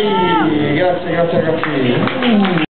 Grazie, grazie ragazzi.